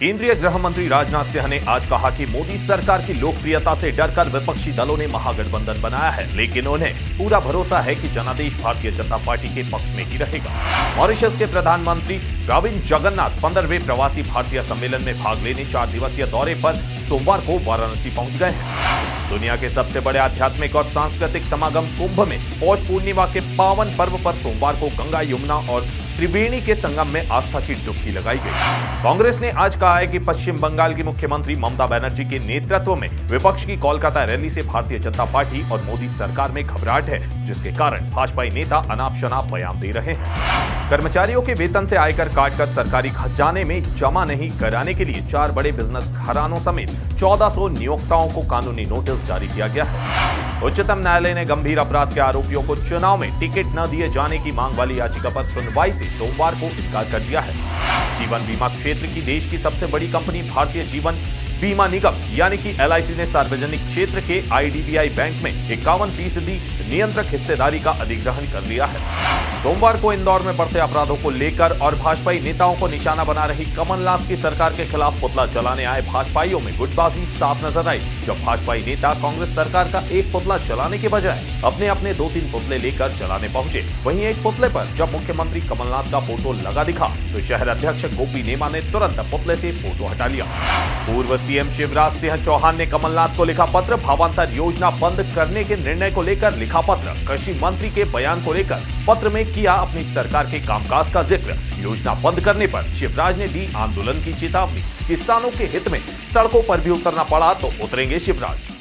केंद्रीय गृह मंत्री राजनाथ सिंह ने आज कहा कि मोदी सरकार की लोकप्रियता से डरकर विपक्षी दलों ने महागठबंधन बनाया है, लेकिन उन्हें पूरा भरोसा है कि जनादेश भारतीय जनता पार्टी के पक्ष में ही रहेगा। मॉरिशस के प्रधानमंत्री प्रविंद जगन्नाथ पंद्रहवें प्रवासी भारतीय सम्मेलन में भाग लेने चार दिवसीय दौरे पर सोमवार को वाराणसी पहुँच गए हैं। दुनिया के सबसे बड़े आध्यात्मिक और सांस्कृतिक समागम कुंभ में पौष पूर्णिमा के पावन पर्व पर सोमवार को गंगा, यमुना और त्रिवेणी के संगम में आस्था की डुबकी लगाई गई। कांग्रेस ने आज कहा है कि पश्चिम बंगाल की मुख्यमंत्री ममता बनर्जी के नेतृत्व में विपक्ष की कोलकाता रैली से भारतीय जनता पार्टी और मोदी सरकार में घबराहट है, जिसके कारण भाजपा नेता अनाप शनाप बयान दे रहे हैं। कर्मचारियों के वेतन से आयकर काटकर सरकारी खजाने में जमा नहीं कराने के लिए चार बड़े बिज़नेस घरानों समेत 1400 नियोक्ताओं को कानूनी नोटिस जारी किया गया है। उच्चतम न्यायालय ने गंभीर अपराध के आरोपियों को चुनाव में टिकट न दिए जाने की मांग वाली याचिका पर सुनवाई से सोमवार को इंकार कर दिया है। जीवन बीमा क्षेत्र की देश की सबसे बड़ी कंपनी भारतीय जीवन बीमा निगम, यानी कि एल ने सार्वजनिक क्षेत्र के आईडीबीआई बैंक में इक्यावन फ़ीसदी नियंत्रक हिस्सेदारी का अधिग्रहण कर लिया है। सोमवार को इंदौर में बढ़ते अपराधों को लेकर और भाजपाई नेताओं को निशाना बना रही कमलनाथ की सरकार के खिलाफ पुतला जलाने आए भाजपाइयों में गुटबाजी साफ़ नज़र आई, जब भाजपाई नेता कांग्रेस सरकार का एक पुतला जलाने के बजाय अपने अपने दो तीन पुतले लेकर जलाने पहुँचे। वहीं एक पुतले पर जब मुख्यमंत्री कमलनाथ का फ़ोटो लगा दिखा तो शहर अध्यक्ष गोपी नेमा ने तुरंत पुतले ऐसी फ़ोटो हटा लिया। पूर्व सीएम शिवराज सिंह चौहान ने कमलनाथ को लिखा पत्र, भावांतर योजना बंद करने के निर्णय को लेकर लिखा पत्र। कृषि मंत्री के बयान को लेकर पत्र में किया अपनी सरकार के कामकाज का ज़िक्र। योजना बंद करने पर शिवराज ने दी आंदोलन की चेतावनी। किसानों के हित में सड़कों पर भी उतरना पड़ा तो उतरेंगे शिवराज।